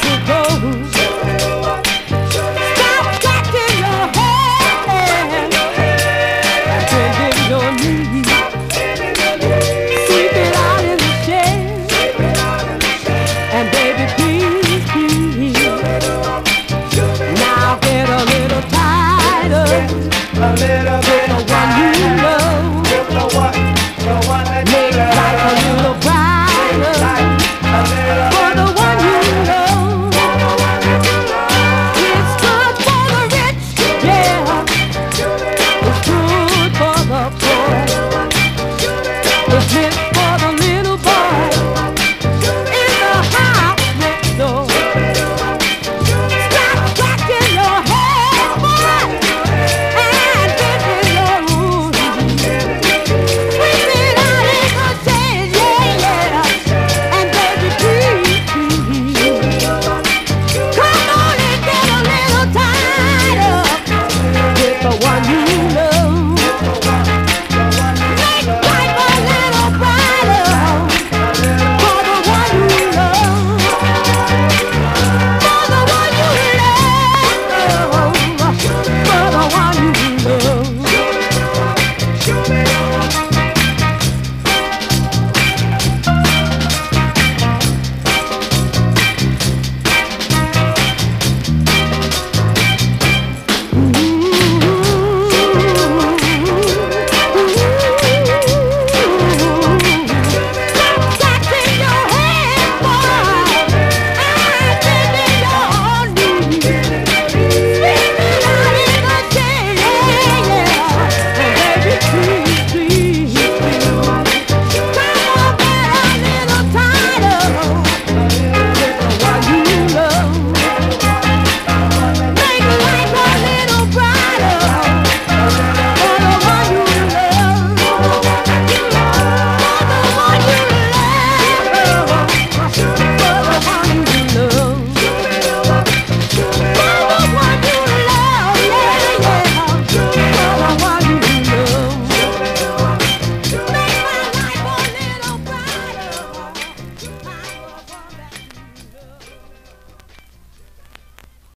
to go. If you